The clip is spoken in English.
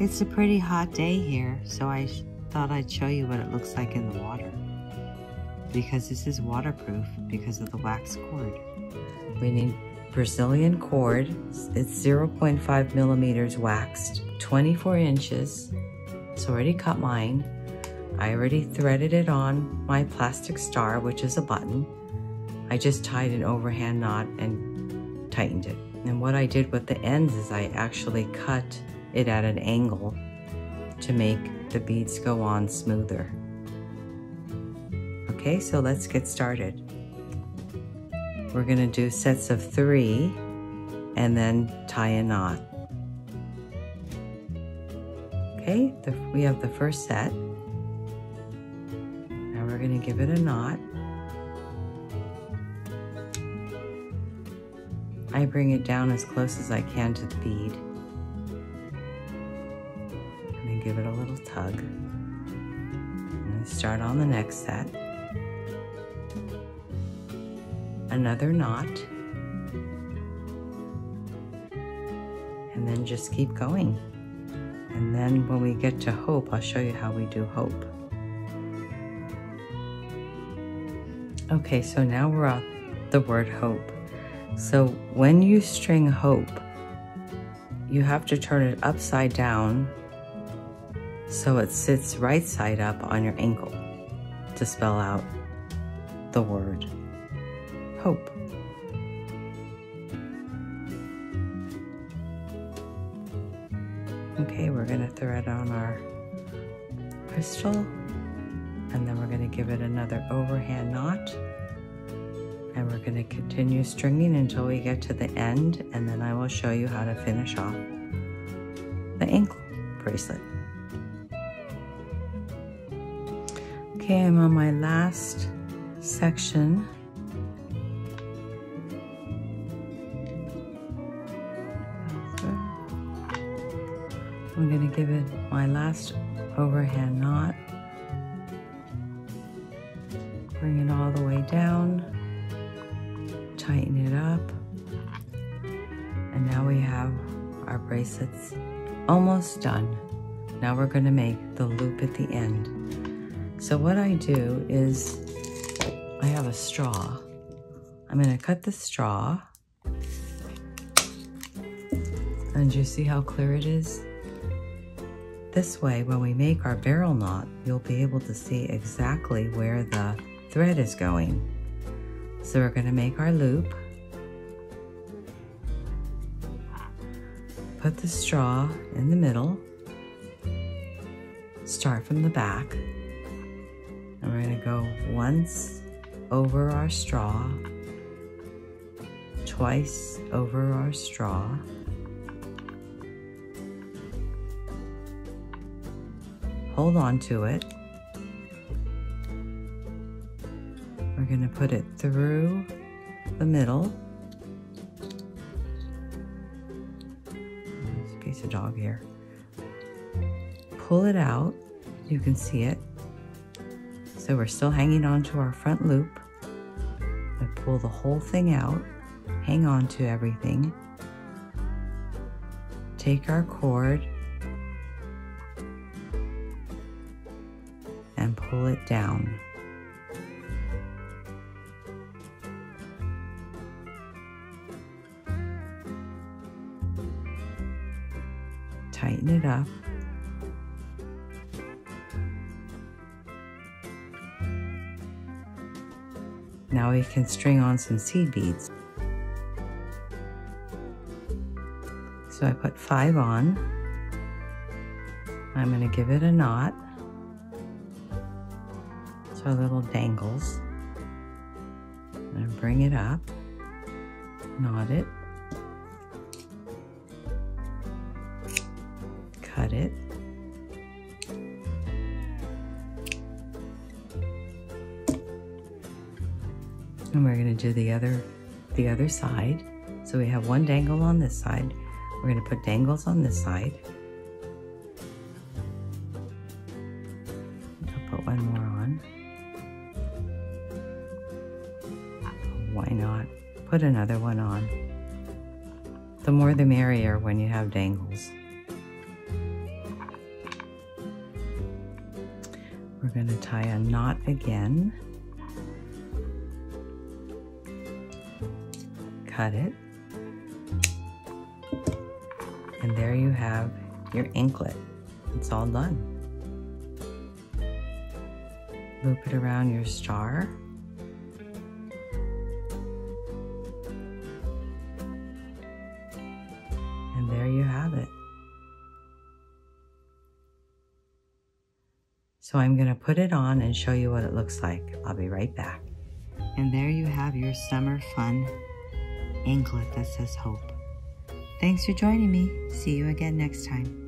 It's a pretty hot day here, so I thought I'd show you what it looks like in the water. Because this is waterproof because of the wax cord. We need Brazilian cord. It's 0.5 millimeters waxed, 24 inches. It's already cut mine. I already threaded it on my plastic star, which is a button. I just tied an overhand knot and tightened it. And what I did with the ends is I actually cut it at an angle to make the beads go on smoother. Okay, so let's get started. We're gonna do sets of three and then tie a knot. Okay, the, we have the first set. Now we're gonna give it a knot. I bring it down as close as I can to the bead give it a little tug. And start on the next set. Another knot. And then just keep going. And then when we get to hope, I'll show you how we do hope. Okay, so now we're at the word hope. So when you string hope, you have to turn it upside down so it sits right side up on your ankle to spell out the word hope. Okay, we're going to thread on our crystal and then we're going to give it another overhand knot and we're going to continue stringing until we get to the end and then I will show you how to finish off the ankle bracelet. Okay, I'm on my last section. I'm going to give it my last overhand knot. Bring it all the way down. Tighten it up. And now we have our bracelets almost done. Now we're going to make the loop at the end. So what I do is I have a straw. I'm going to cut the straw. And you see how clear it is? This way, when we make our barrel knot, you'll be able to see exactly where the thread is going. So we're going to make our loop. Put the straw in the middle. Start from the back. And we're going to go once over our straw, twice over our straw, hold on to it. We're going to put it through the middle. There's a piece of dog here. Pull it out. You can see it. So we're still hanging on to our front loop. I pull the whole thing out, hang on to everything, take our cord and pull it down. Tighten it up. Now we can string on some seed beads. So I put five on. I'm going to give it a knot. So little dangles. And bring it up, knot it, cut it, and we're going to do the other the other side. So we have one dangle on this side. We're going to put dangles on this side. I'll put one more on. Why not? Put another one on. The more the merrier when you have dangles. We're going to tie a knot again. Cut it. And there you have your anklet. It's all done. Loop it around your star. And there you have it. So I'm going to put it on and show you what it looks like. I'll be right back. And there you have your summer fun anklet that says hope. Thanks for joining me. See you again next time.